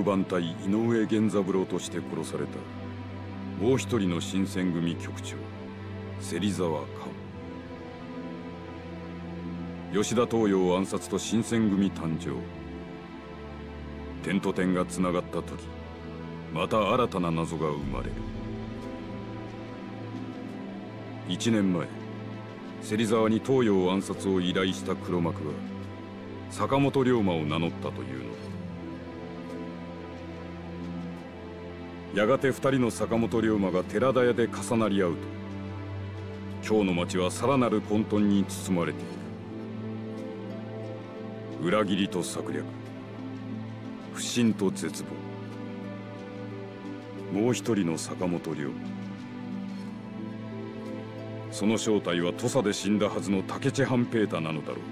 番隊井上源三郎として殺された。もう一人の新選組局長芹沢寛吉田東洋暗殺と新選組誕生。点と点がつながった時また新たな謎が生まれる。1年前芹沢に東洋暗殺を依頼した黒幕は坂本龍馬を名乗ったというのだ。やがて二人の坂本龍馬が寺田屋で重なり合うと今日の町はさらなる混沌に包まれている。裏切りと策略不信と絶望。もう一人の坂本龍馬。その正体は土佐で死んだはずの竹地半平太なのだろうか。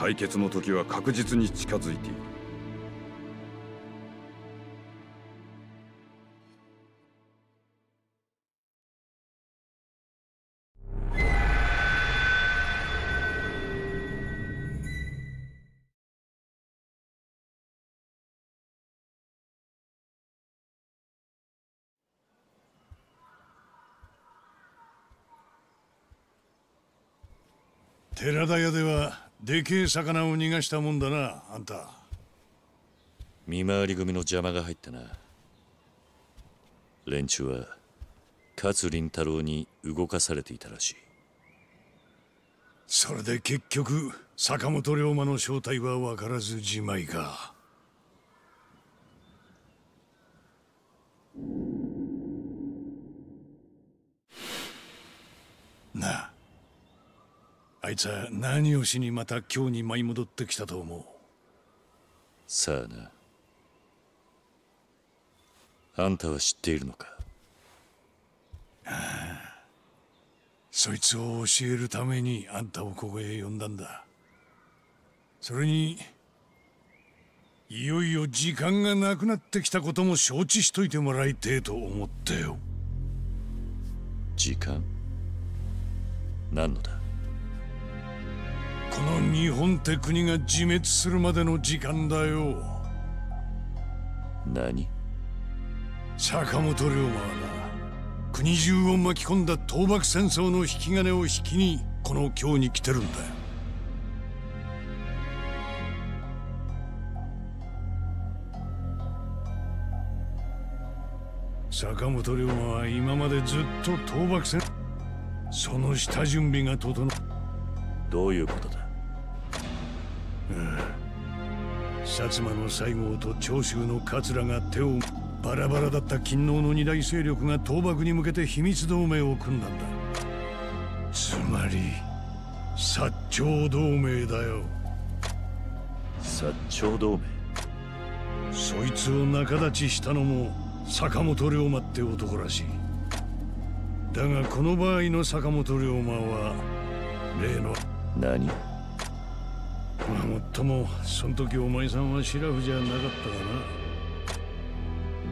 対決の時は確実に近づいている。寺田屋ではでけえ魚を逃がしたもんだなあんた。見回り組の邪魔が入ったな。連中は勝林太郎に動かされていたらしい。それで結局坂本龍馬の正体は分からずじまいか。なああいつは何をしにまた今日に舞い戻ってきたと思う？さあな。あんたは知っているのか？そいつを教えるためにあんたをここへ呼んだんだ。それにいよいよ時間がなくなってきたことも承知しといてもらいてえと思ってよ。時間？何のだ？この日本って国が自滅するまでの時間だよ。何？坂本龍馬はな国中を巻き込んだ倒幕戦争の引き金を引きにこの今日に来てるんだよ。坂本龍馬は今までずっと倒幕戦その下準備が整う。どういうことだ？薩摩の西郷と長州の桂が手をバラバラだった勤王の二大勢力が倒幕に向けて秘密同盟を組んだんだ。つまり薩長同盟だよ。薩長同盟？そいつを仲立ちしたのも坂本龍馬って男らしい。だがこの場合の坂本龍馬は例の何？まあもっともその時お前さんはシラフじゃなかったか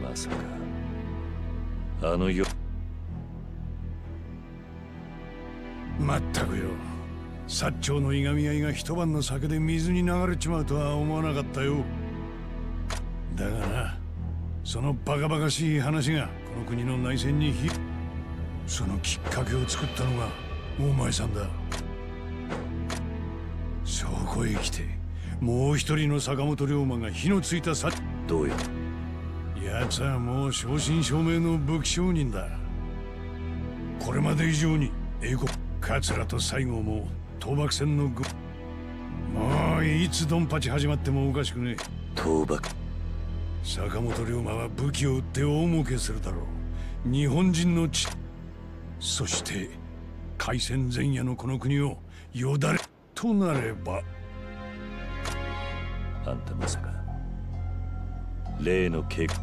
な。まさか。あのよまったくよ。薩長のいがみ合いが一晩の酒で水に流れちまうとは思わなかったよ。だがなそのバカバカしい話がこの国の内戦にひそのきっかけを作ったのがお前さんだ。そこへ来てもう一人の坂本龍馬が火のついたさ。どうよ奴はもう正真正銘の武器商人だ。これまで以上に英国桂と西郷も倒幕戦の具もういつドンパチ始まってもおかしくねえ。倒幕坂本龍馬は武器を売って大儲けするだろう。日本人の血。そして開戦前夜のこの国をよだれとなればあんたまさか例の計画。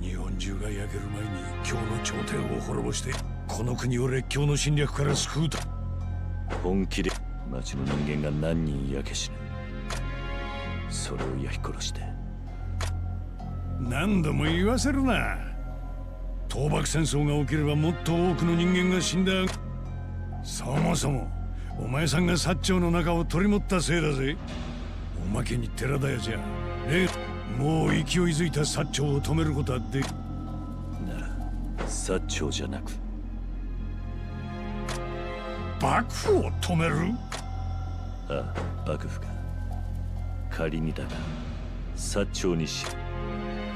日本中が焼ける前に今日の朝廷を滅ぼしてこの国を列強の侵略から救うと。本気で町の人間が何人焼け死ぬ。それを焼き殺して。何度も言わせるな。倒幕戦争が起きればもっと多くの人間が死んだ。そもそもお前さんが薩長の中を取り持ったせいだぜ。おまけに寺田屋じゃ。例もう勢いづいた薩長を止めることはでなら薩長じゃなく。幕府を止める？ああ幕府か。仮にだが薩長にし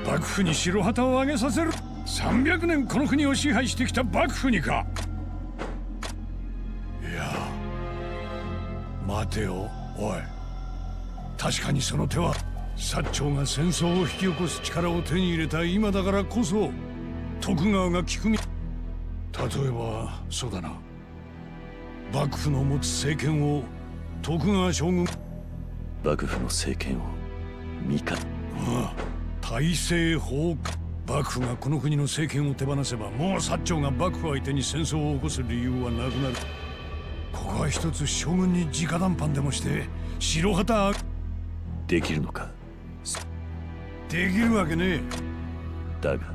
幕府に白旗を上げさせる。300年この国を支配してきた幕府にか待てよおい。確かにその手は薩長が戦争を引き起こす力を手に入れた今だからこそ徳川が聞くみ例えばそうだな。幕府の持つ政権を徳川将軍幕府の政権を味方ああ大政奉幕府がこの国の政権を手放せばもう薩長が幕府相手に戦争を起こす理由はなくなるここは一つ将軍に直談判でもして白旗できるのか？できるわけねえ。だが。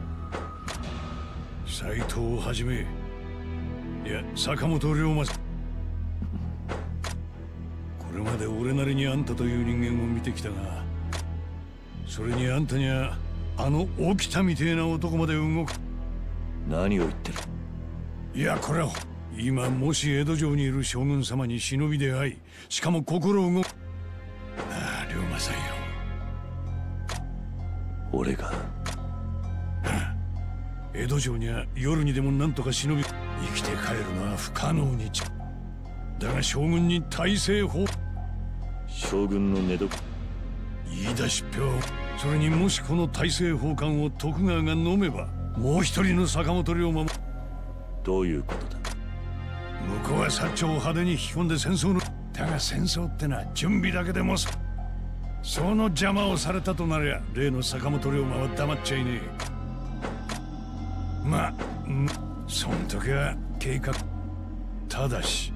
斎藤をはじめいや坂本龍馬これまで俺なりにあんたという人間を見てきたがそれにあんたにはあの沖田みてえな男まで動く。何を言ってる？いやこれは今もし江戸城にいる将軍様に忍びで会いしかも心動く。ああ龍馬さんよ。俺が。江戸城には夜にでも何とか忍び生きて帰るのは不可能にち。だが将軍に大政法。将軍の寝床。言い出しっぺはそれにもしこの大政奉還を徳川が飲めばもう一人の坂本龍馬も。どういうことだ？向こうは薩長を派手に引き込んで戦争のだが戦争ってのは準備だけでもすその邪魔をされたとなりゃ例の坂本龍馬は黙っちゃいねえ。まあうんそん時は計画ただし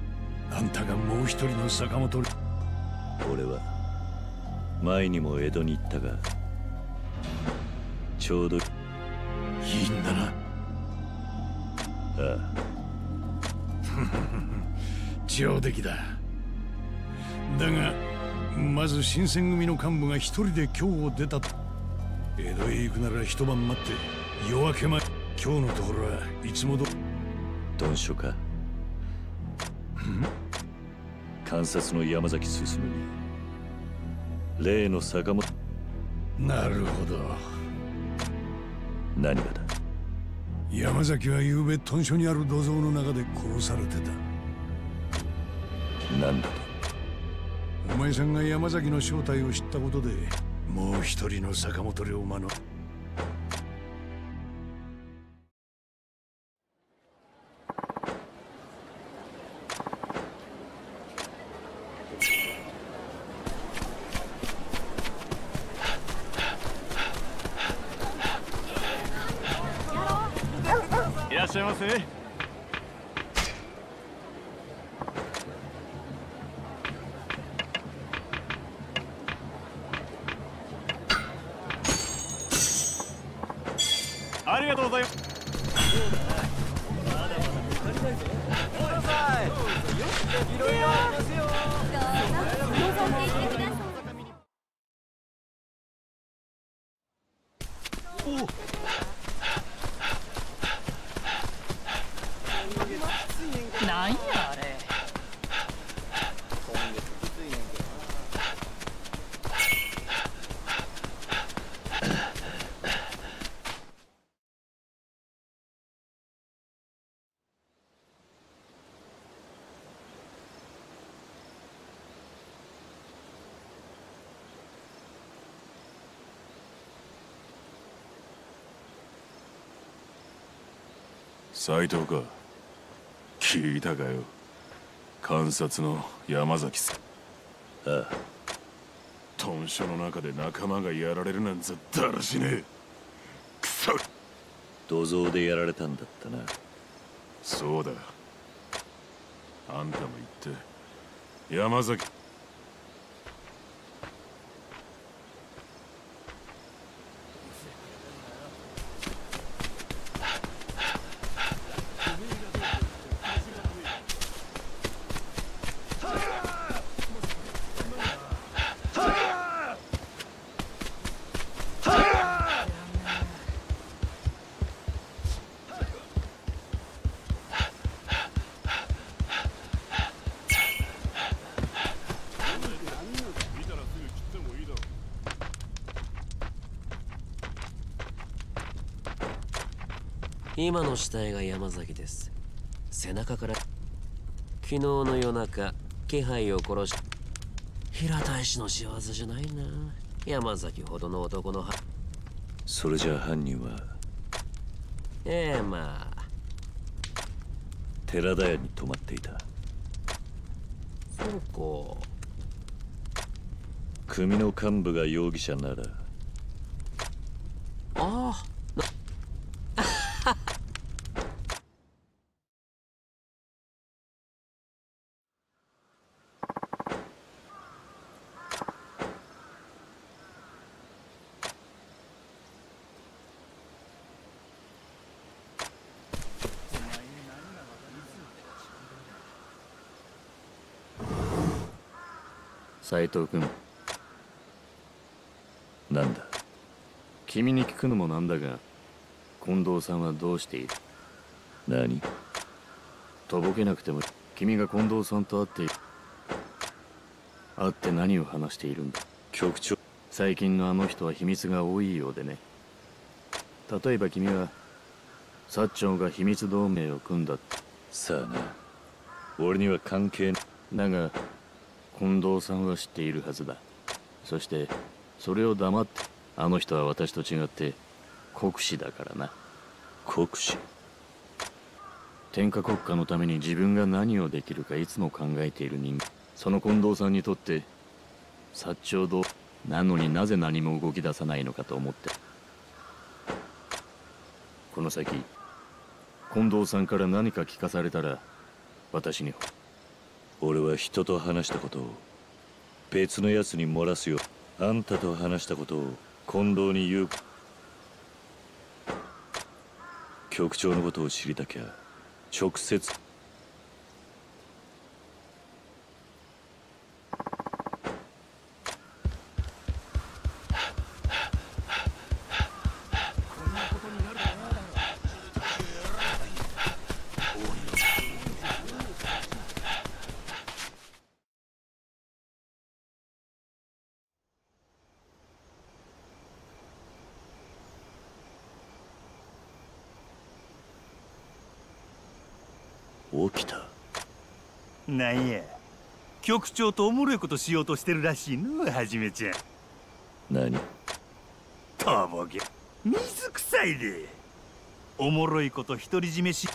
あんたがもう一人の坂本龍俺は前にも江戸に行ったがちょうどいいんだな。ああ上出来だ。だがまず新選組の幹部が一人で京を出たと。江戸へ行くなら一晩待って夜明け前今日のところはいつもど。鈍書か？観察の山崎進に。例の坂本なるほど。何がだ？山崎は昨べ屯所にある土蔵の中で殺されてた。何だと？お前さんが山崎の正体を知ったことでもう一人の坂本龍馬の斎藤か。聞いたかよ。観察の山崎さん。ああ。豚書の中で仲間がやられるなんざだらしねえ。くそ土蔵でやられたんだったな。そうだ。あんたも言って。山崎今の死体が山崎です。背中から昨日の夜中気配を殺し平大使の仕業じゃないな。山崎ほどの男のはそれじゃあ犯人はええまあ。寺田屋に泊まっていた。そうか。組の幹部が容疑者ならああ斉藤君。なんだ？君に聞くのもなんだが近藤さんはどうしている？何？とぼけなくても君が近藤さんと会って会って何を話しているんだ？局長。最近のあの人は秘密が多いようでね。例えば君は薩長が秘密同盟を組んだ。さあな。俺には関係だが近藤さんは知っているはずだ。そしてそれを黙ってあの人は私と違って国士だからな。国士。天下国家のために自分が何をできるかいつも考えている人間。その近藤さんにとって薩長堂なのになぜ何も動き出さないのかと思って。この先近藤さんから何か聞かされたら私に俺は人と話したことを別のやつに漏らすよ。あんたと話したことを近藤に言う局長のことを知りたきゃ直接起きたなんや局長とおもろいことしようとしてるらしいのはじめちゃん。何？とぼけ。水臭いで。おもろいこと独り占めし。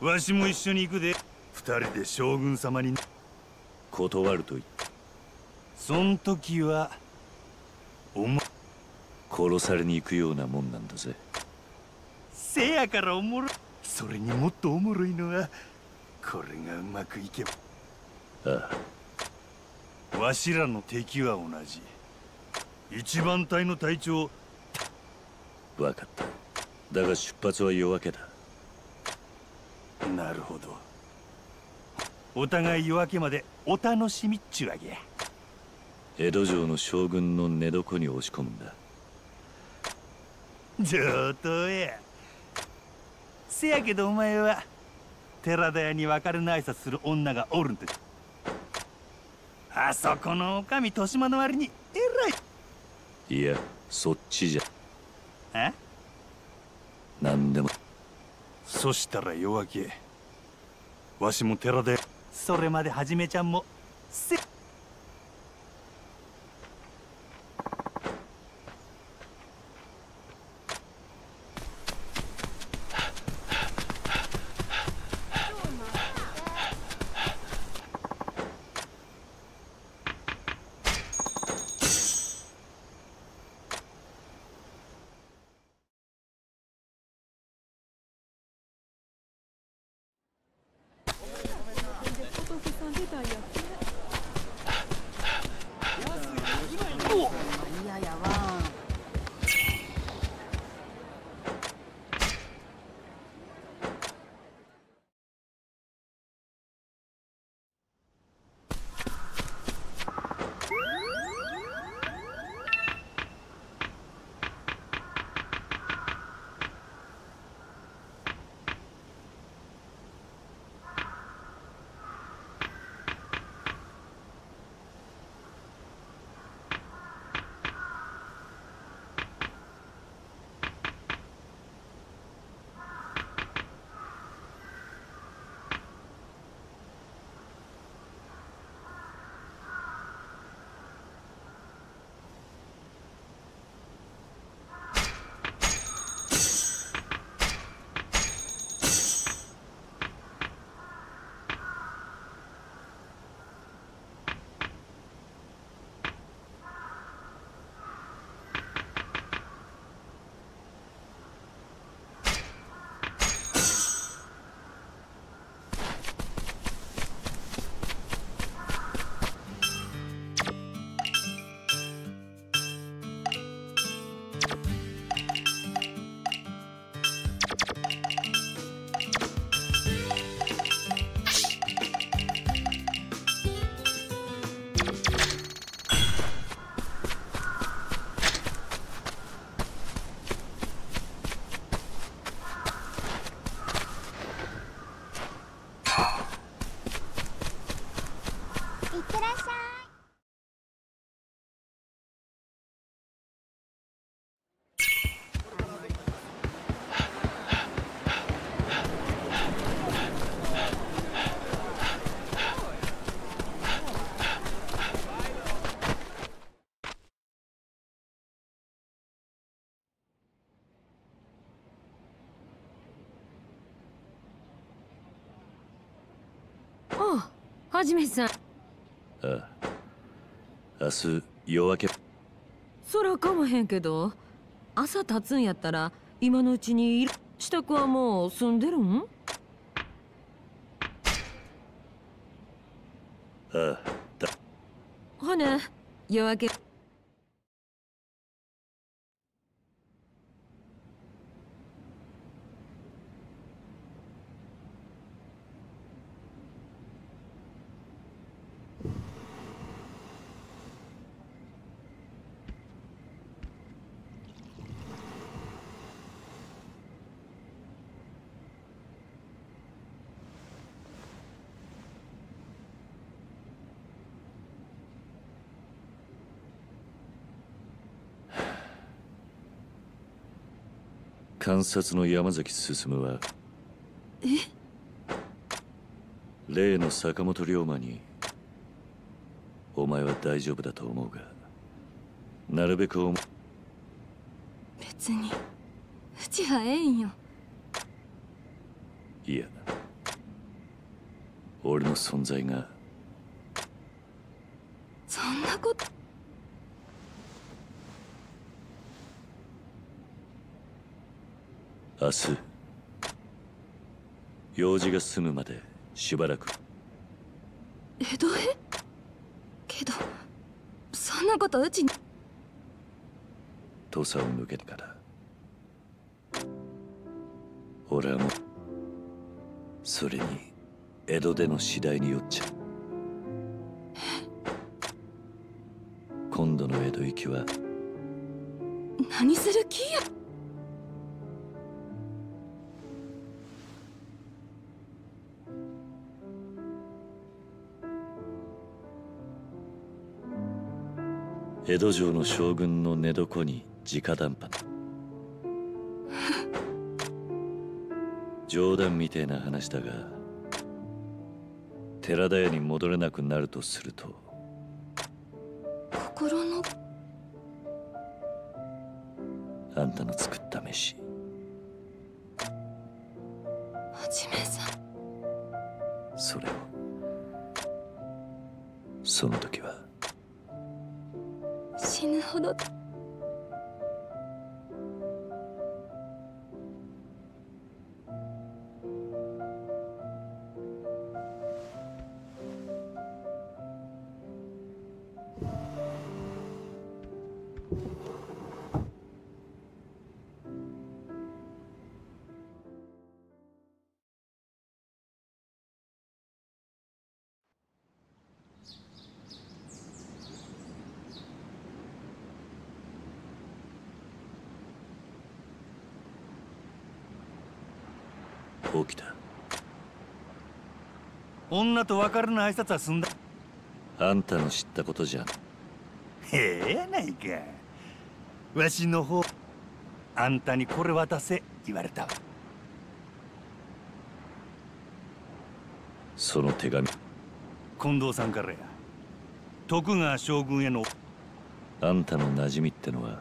わしも一緒に行くで。二人で将軍様に。断ると言ったそん時はおも殺されに行くようなもんなんだぜ。せやからおもろい。それにもっとおもろいのはこれがうまくいけばああわしらの敵は同じ。一番隊の隊長。分かった。だが出発は夜明けだ。なるほど。お互い夜明けまでお楽しみっちゅうわけや。江戸城の将軍の寝床に押し込むんだ。上等や。せやけどお前は寺田屋に別れの挨拶する女がおるんてあそこのおかみ豊島の割にえらい。いやそっちじゃ。え？何でも。そしたら夜明けわしも寺で。それまではじめちゃんもせ嫌はじめさん。ああ明日夜明け。そらかまへんけど朝立つんやったら今のうちにいる支度はもう済んでるん？ああだ。ほな夜明け観察の山崎進はえ？例の坂本龍馬にお前は大丈夫だと思うがなるべくお別にうちはええんよ。いや俺の存在がそんなこと明日用事が済むまでしばらく。江戸へ？けどそんなことうちに。土佐を抜けてから。俺はもうそれに江戸での次第によっちゃ今度の江戸行きは何する気や？江戸城の将軍の寝床に直談判。冗談みてえな話だが寺田屋に戻れなくなるとすると。心の？あんたの作った飯。はじめさん。それをその時は女と別れの挨拶は済んだ。あんたの知ったことじゃ。んへえやないかわしの方あんたにこれ渡せ言われたわ。その手紙。近藤さんからや。徳川将軍への。あんたの馴染みってのは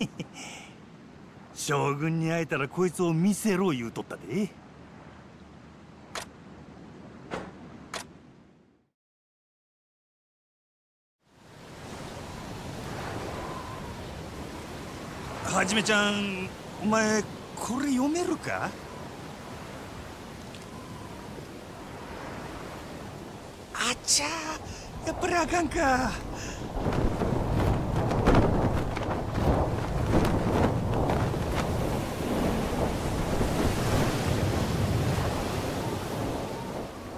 将軍に会えたらこいつを見せろ言うとったでじめちゃんお前これ読めるか？あっちゃやっぱりあかんか。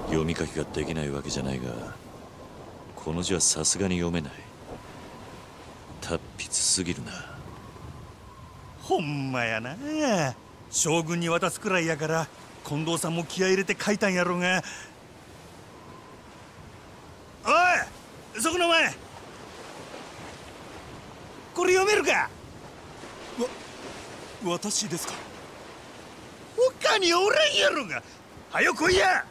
読み書きができないわけじゃないがこの字はさすがに読めない。達筆すぎるな。ほんまやな。将軍に渡すくらいやから近藤さんも気合い入れて書いたんやろうが。おいそこのお前これ読めるか？わ私ですか？他におらんやろが。はよ来いや。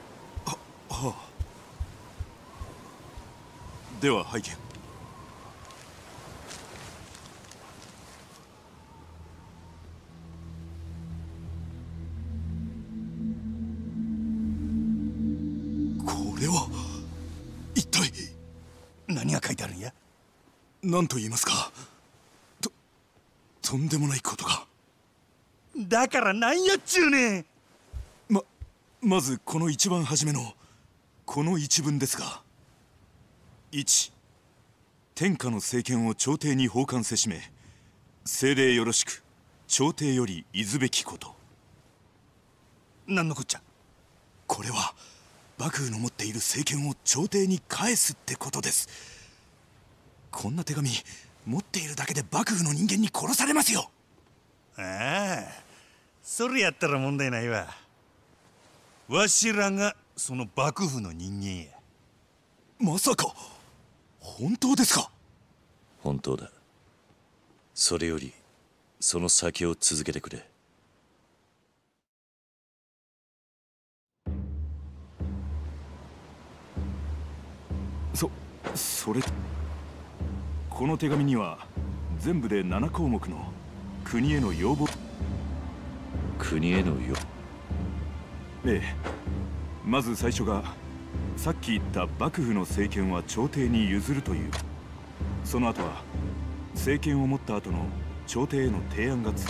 はあ。では拝見何と言いますか？ととんでもないことが。だからなんやっちゅうねん！ままずこの一番初めのこの一文ですが。1天下の政権を朝廷に奉還せしめ精霊よろしく朝廷よりいずべきこと。何のこっちゃ？これは幕府の持っている政権を朝廷に返すってことですこんな手紙持っているだけで幕府の人間に殺されますよ。ああそれやったら問題ないわ。わしらがその幕府の人間や。まさか本当ですか？本当だ。それよりその先を続けてくれ。そそれこの手紙には全部で7項目の国への要望。国へのよええ。まず最初がさっき言った幕府の政権は朝廷に譲るという。その後は政権を持った後の朝廷への提案がつ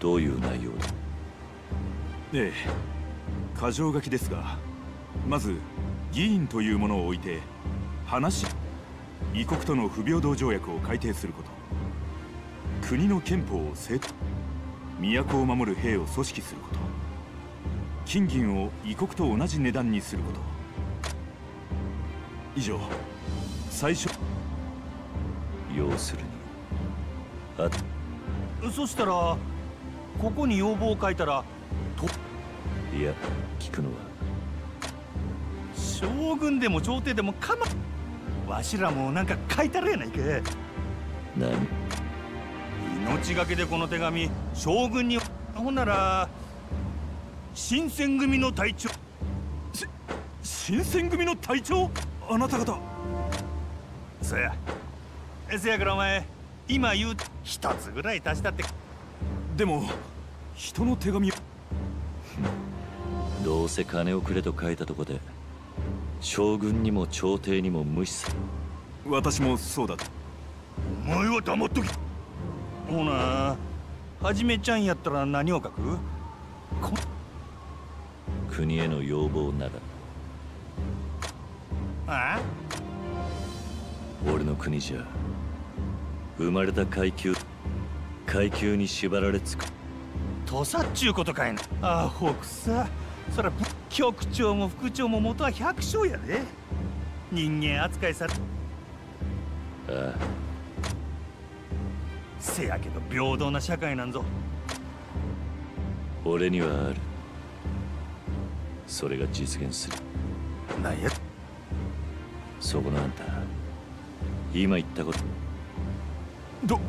どういう内容だ？ええ。箇条書きですがまず議員というものを置いて話異国との不平等条約を改定すること。国の憲法を正都を守る兵を組織すること。金銀を異国と同じ値段にすること。以上。最初。要するに。あそしたらここに要望を書いたらと。いや聞くのは。将軍でも朝廷でもかまわしらもなんか書いたるやないか。何命がけでこの手紙将軍にほんなら新選組の隊長。新選組の隊長？あなた方。そや。せやからお前今言う一つぐらい足したって。でも人の手紙を。どうせ金をくれと書いたとこで将軍にも朝廷にも無視さ私もそうだお前は黙っときほなはじめちゃんやったら何を書く？こ国への要望なら。あ俺の国じゃ生まれた階級階級に縛られつく。土佐っちゅうことかいな。あほくさそら局長も副長も元は百姓やで。人間扱いされああ。せやけど平等な社会なんぞ。俺にはある。それが実現する。なんや？そこのあんた今言ったこと。ど？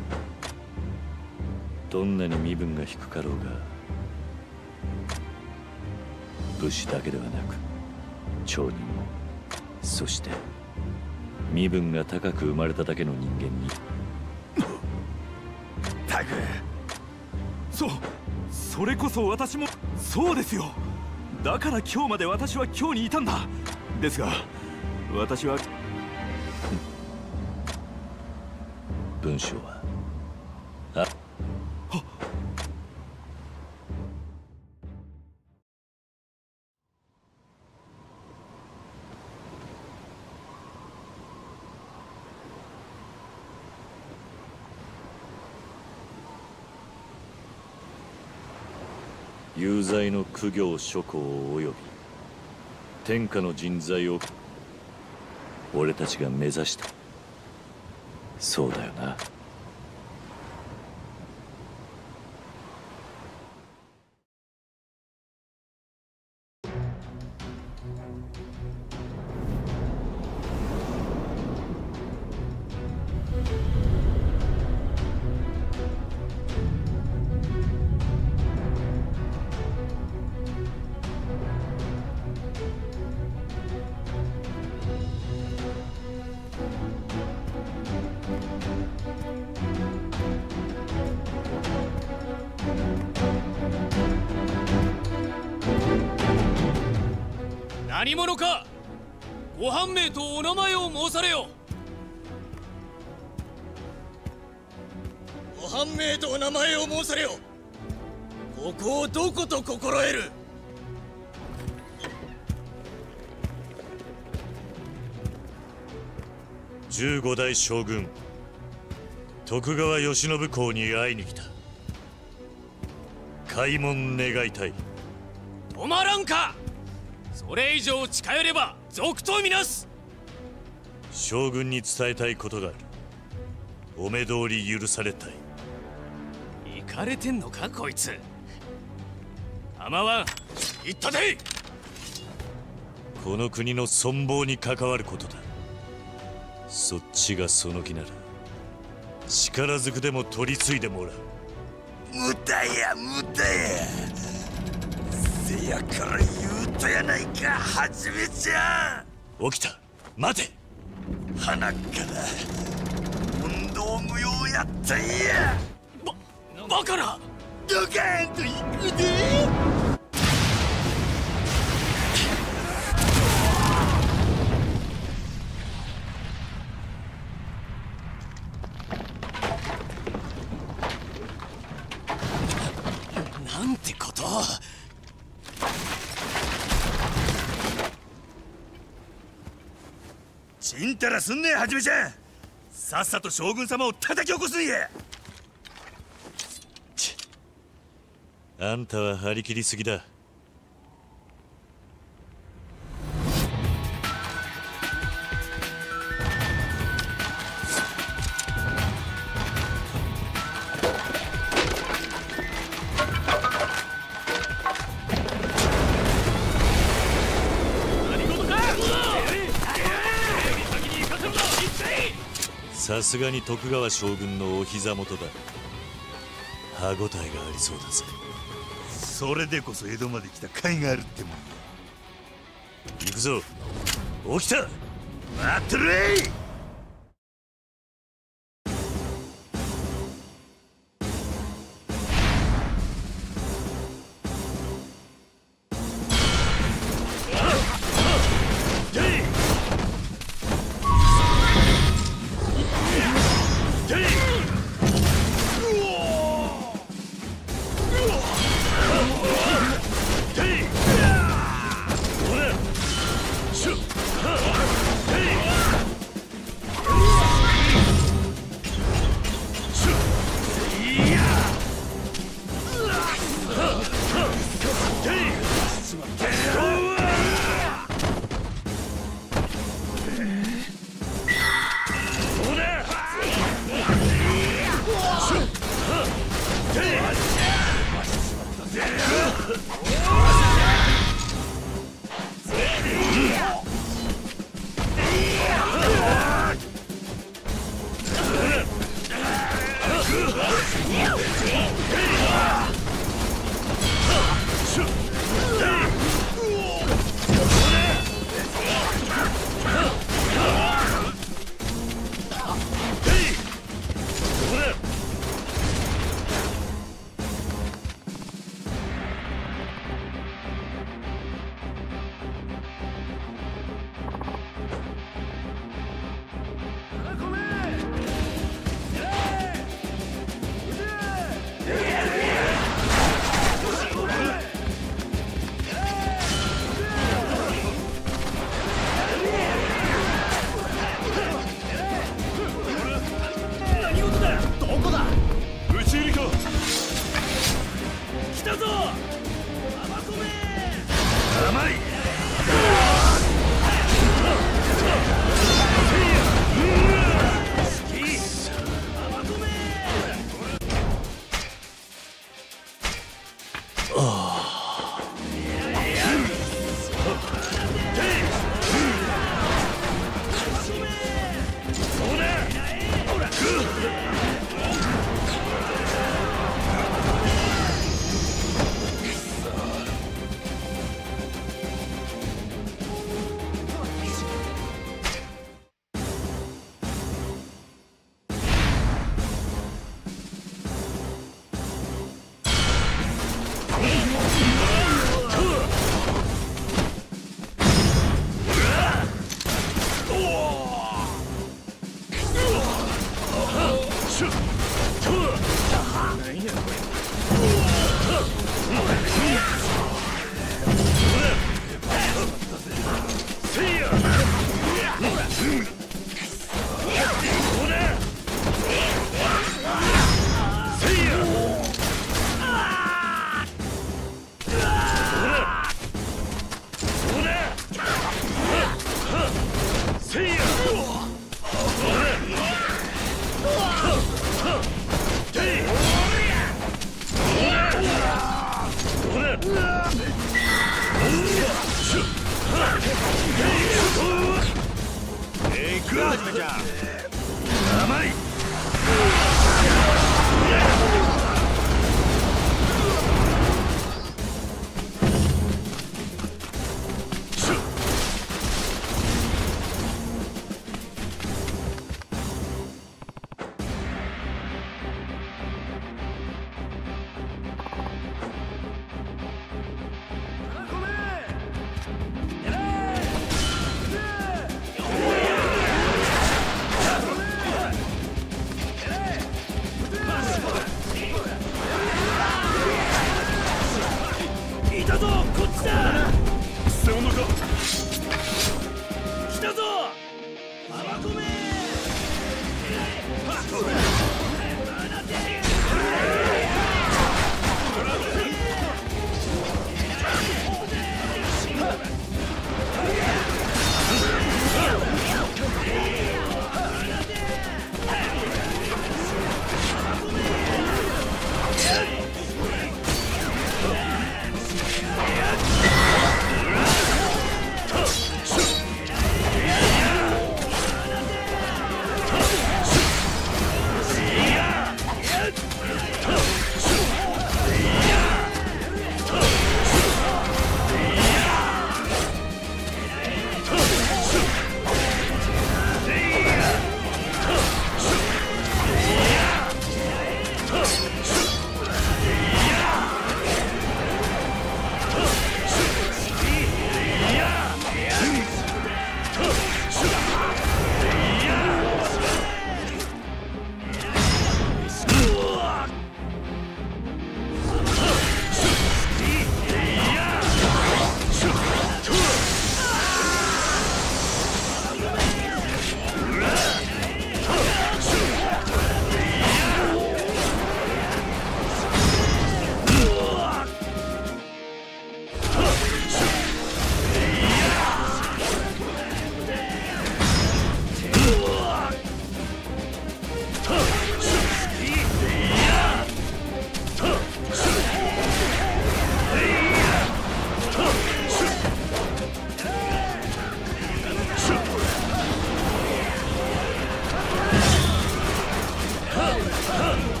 どんなに身分が低かろうが武士だけではなく町人もそして身分が高く生まれただけの人間に。たくそうそれこそ私もそうですよ。だから今日まで私は今日にいたんだ。ですが私は文章は有罪の苦行諸行及び天下の人材を俺たちが目指したそうだよな。15代将軍。徳川慶喜公に会いに来た。開門願いたい。止まらんか！それ以上近寄れば賊とみなす！将軍に伝えたいことがある。お目通り許されたい。行かれてんのかこいつ！構わん！行ったでこの国の存亡に関わることだそっちがその気なら力ずくでも取り継いでもらう無駄や無駄や。せやから言うとやないかはじめちゃん。起きた。待て。鼻から運動無用やったんや。ばバカなドカーンと行くでなんてことちんたらすんねえはじめちゃん。さっさと将軍様を叩き起こすんやあんたは張り切りすぎだ。すがに徳川将軍のお膝元だ。歯応えがありそうだぜ。それでこそ江戸まで来た甲斐があるってもん行くぞ。起きた。待ってるれ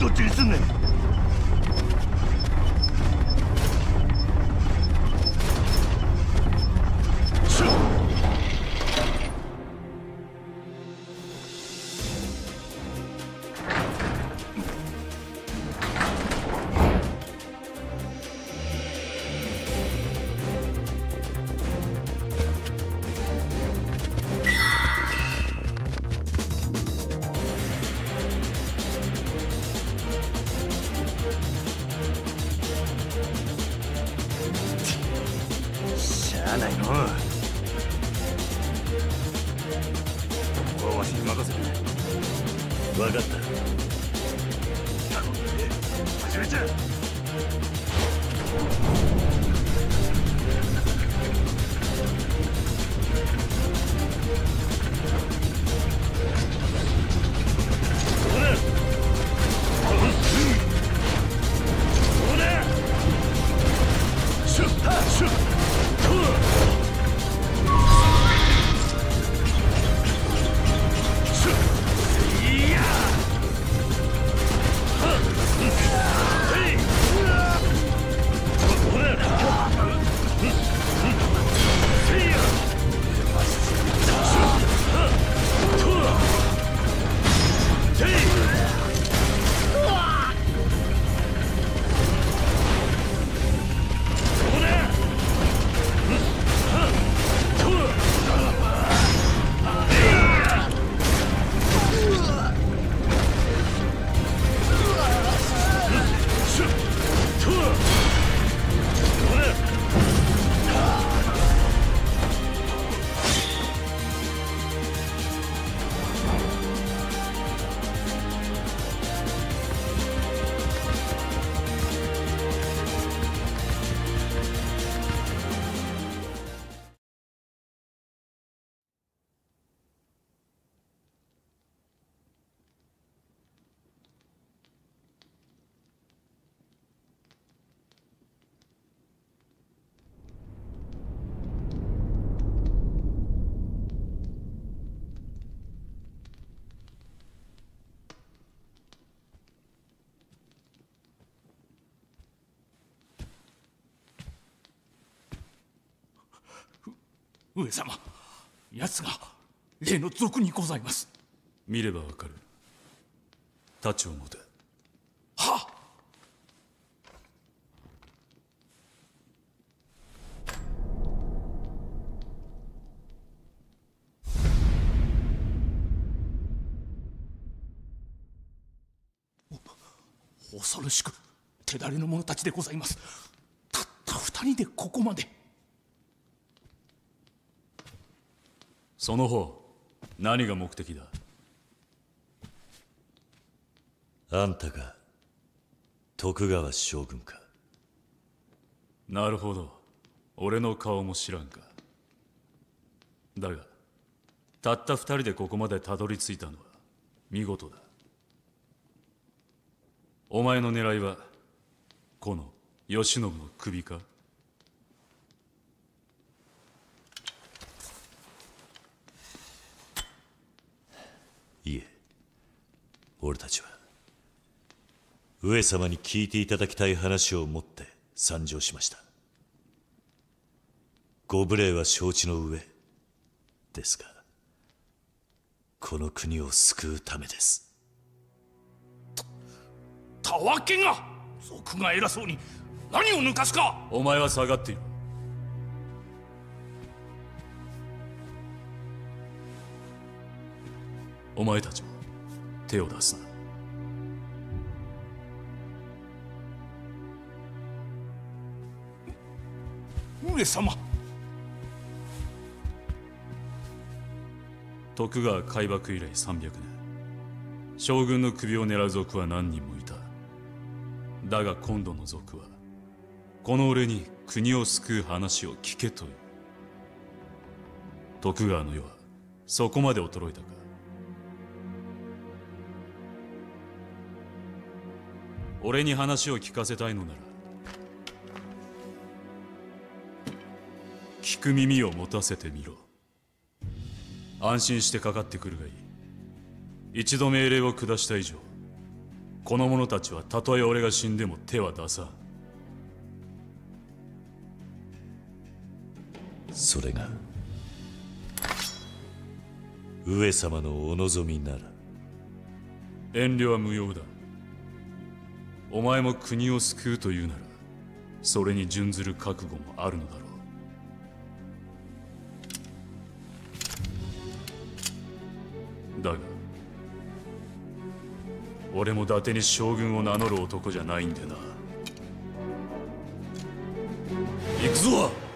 どっちにすんねん？上様。奴が例の賊にございます。見ればわかる。太刀を持て。はっ。お恐ろしく手だれの者たちでございます。たった二人でここまでその方何が目的だ？あんたが徳川将軍か。なるほど。俺の顔も知らんか。だがたった二人でここまでたどり着いたのは見事だ。お前の狙いはこの慶喜の首か？いえ俺たちは上様に聞いていただきたい話を持って参上しました。ご無礼は承知の上ですがこの国を救うためです。たわけが賊が偉そうに何を抜かすか。お前は下がっているお前たちも手を出すな。上様。徳川開幕以来300年。将軍の首を狙う族は何人もいた。だが今度の族はこの俺に国を救う話を聞けという。徳川の世はそこまで衰えたか俺に話を聞かせたいのなら聞く耳を持たせてみろ。安心してかかってくるがいい。一度命令を下した以上この者たちはたとえ俺が死んでも手は出さそれが上様のお望みなら。遠慮は無用だ。お前も国を救うというならそれに準ずる覚悟もあるのだろう。だが俺も伊達に将軍を名乗る男じゃないんでな。行くぞ!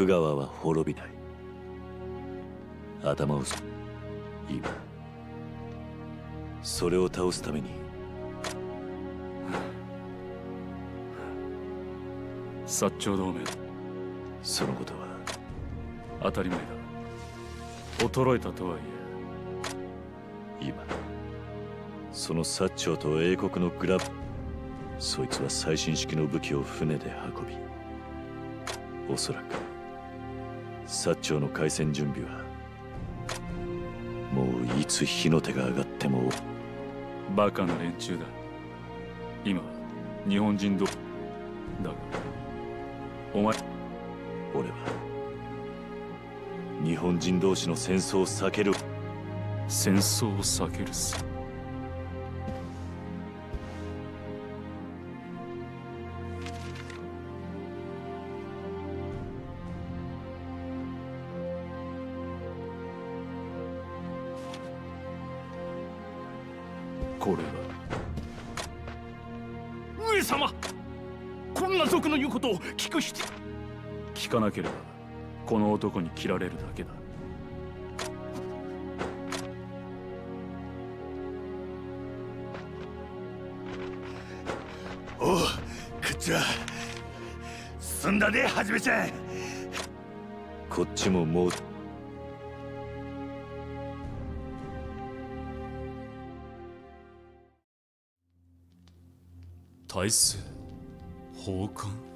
徳川は滅びない。頭を今それを倒すために薩長同盟そのことは当たり前だ。衰えたとはいえ。今その薩長と英国のグラブそいつは最新式の武器を船で運びおそらく薩長の海戦準備はもういつ火の手が上がってもバカな連中だ。今日本人どだがお前俺は日本人同士の戦争を避ける。戦争を避けるさなければこの男に切られるだけだ。おうこっちは。済んだではじめちゃんこっちももう。奉還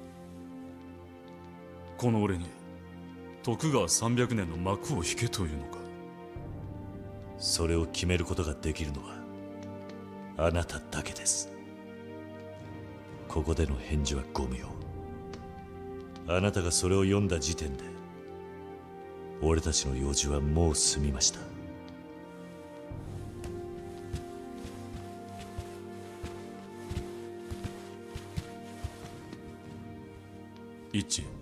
この俺に徳川300年の幕を引けというのか。それを決めることができるのはあなただけです。ここでの返事はご無用あなたがそれを読んだ時点で俺たちの用事はもう済みました。一。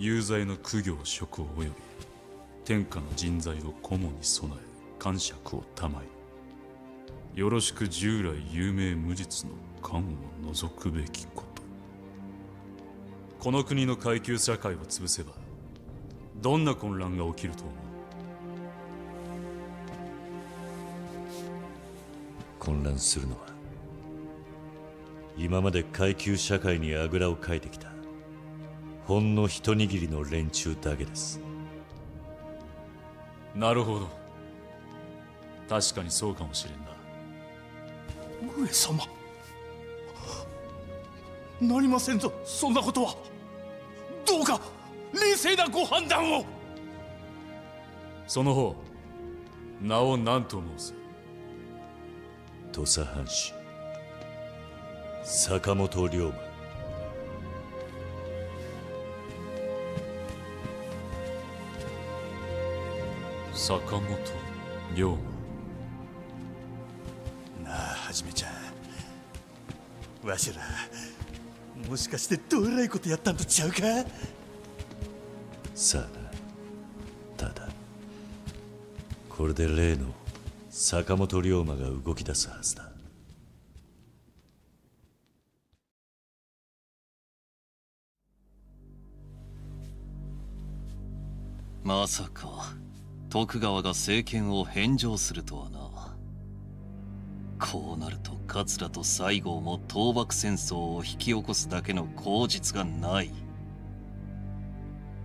有罪の苦行職を及び天下の人材を顧問に備え感触をたまえよろしく従来有名無実の官を除くべきこと。この国の階級社会を潰せばどんな混乱が起きると思う？混乱するのは今まで階級社会にあぐらをかいてきたほんの一握りの連中だけです。なるほど。確かにそうかもしれんな。上様。なりませんぞそんなことは。どうか冷静なご判断を。その方名を何と申す？土佐藩士。坂本龍馬坂本龍馬なあはじめちゃん。わしらもしかしてどえらいことやったんとちゃうか？さあな。ただこれで例の坂本龍馬が動き出すはずだ。まさか徳川が政権を返上するとはな。こうなると桂と西郷も倒幕戦争を引き起こすだけの口実がない。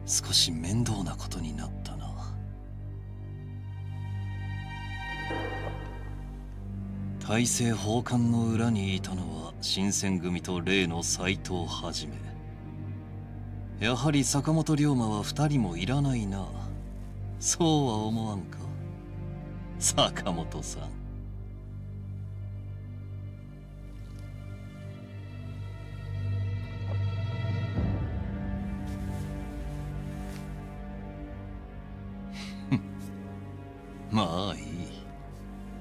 少し面倒なことになったな。大政奉還の裏にいたのは新選組と例の斎藤はじめやはり坂本龍馬は二人もいらないな。そうは思わんか？坂本さん。まあいい。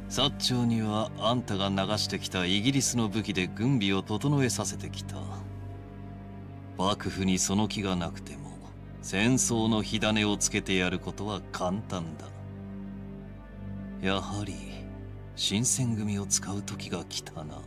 薩長にはあんたが流してきたイギリスの武器で軍備を整えさせてきた。幕府にその気がなくても。戦争の火種をつけてやることは簡単だ。やはり新選組を使う時が来たな。